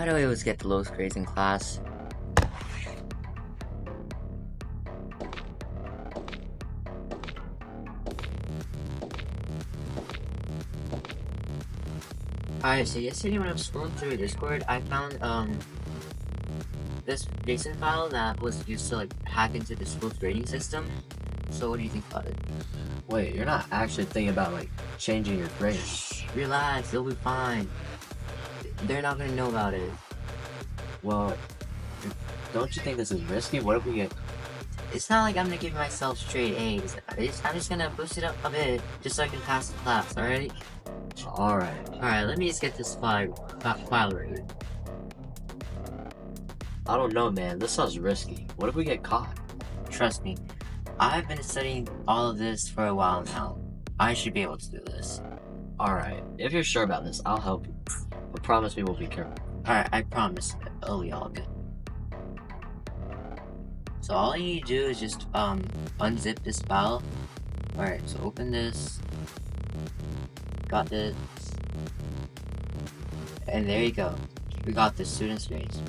Why do I always get the lowest grades in class? Alright, so yesterday when I was scrolling through Discord, I found, um, this JSON file that was used to, like, hack into the school's grading system. So what do you think about it? Wait, you're not actually thinking about like changing your grades. Relax, you'll be fine. They're not gonna know about it. Well, don't you think this is risky? What if we get It's not like I'm gonna give myself straight A's. I'm just gonna boost it up a bit, just so I can pass the class, alright? alright? Alright, let me just get this file, file ready. I don't know, man. This sounds risky. What if we get caught? Trust me, I've been studying all of this for a while now. I should be able to do this. Alright, if you're sure about this, I'll help you. Promise we'll be careful. Alright, I promise good. So all you need to do is just um unzip this file. Alright, so open this. Got this. And there you go. We got the student's grades.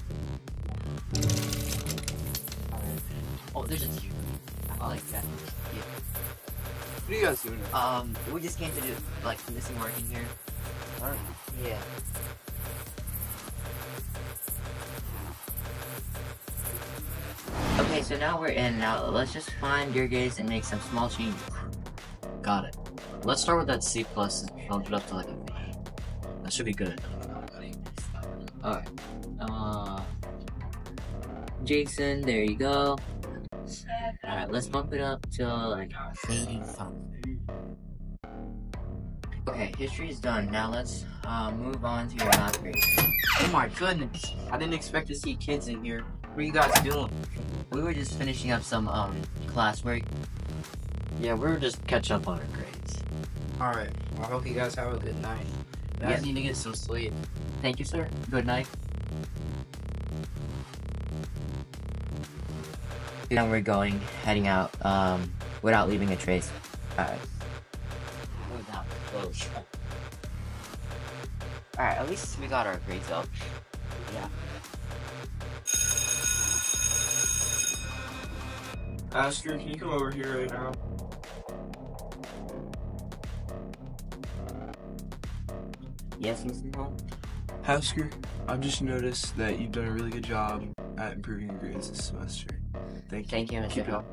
Oh, there's a. I like that. Yeah. What are you guys doing? Um, we just came to do like missing work in here. Alright. Yeah. Okay, so now we're in. Now let's just find your grades and make some small changes. Got it. Let's start with that C plus and bump it up to like a B. That should be good. Alright. Uh, Jason, there you go. Alright, let's bump it up to like 80 something. Okay, history is done. Now let's uh, move on to your math grade. Oh my goodness. I didn't expect to see kids in here. What are you guys doing? We were just finishing up some um classwork. Yeah, we were just catching up on our grades. Alright. Well, I hope you guys have a good night. You guys Yeah. need to get some sleep. Thank you, sir. Good night. Now we're going, heading out, um, without leaving a trace. Alright. Without close. Alright, at least we got our grades up. Yeah. Asker, can you come over here right now? Yes, Mr. Home? Hasker, I've just noticed that you've done a really good job at improving your grades this semester. Thank you. Thank you, Mr. Keep up.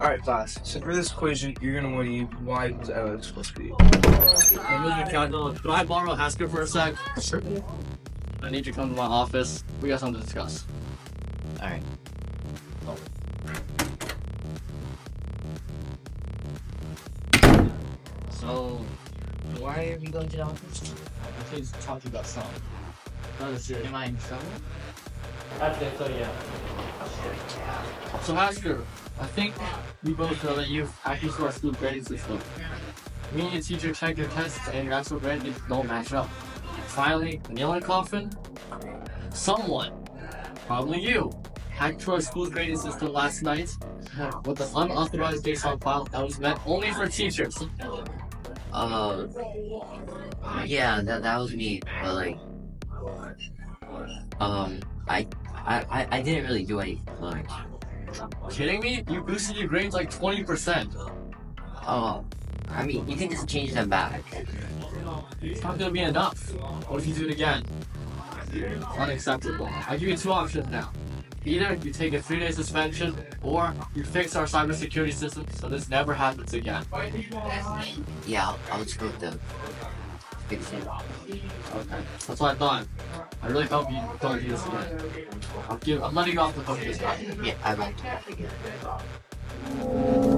Alright, class. So for this equation, you're gonna want to use y equals lx plus b. Hey, Mr. Kendall, could I borrow Haskell for a sec? Sure. I need you to come to my office. We got something to discuss. Alright. So, why are we going to the office? I need to talk to you about something. I in think so, yeah. So, Hasker, I think we both know that you've hacked into our school grading system. Me and teacher checked your tests and your actual grades don't match up. Finally, the nail in coffin? Someone, probably you, hacked to our school's grading system last night with an unauthorized JSON file that was meant only for teachers. Uh, yeah, that, that was me, but like, um, I, I, I, didn't really do anything, like, Kidding me? You boosted your grades like 20%. oh, I mean, you can just change them back. It's not gonna be enough. What if you do it again? Unacceptable. I give you two options now. Either you take a three day suspension, or you fix our cybersecurity system so this never happens again. Yeah, I'll, I'll just go with the fix it. Okay. That's what I thought. I really hope you don't do this again. I'm letting you off the hook this time. Yeah, I like to.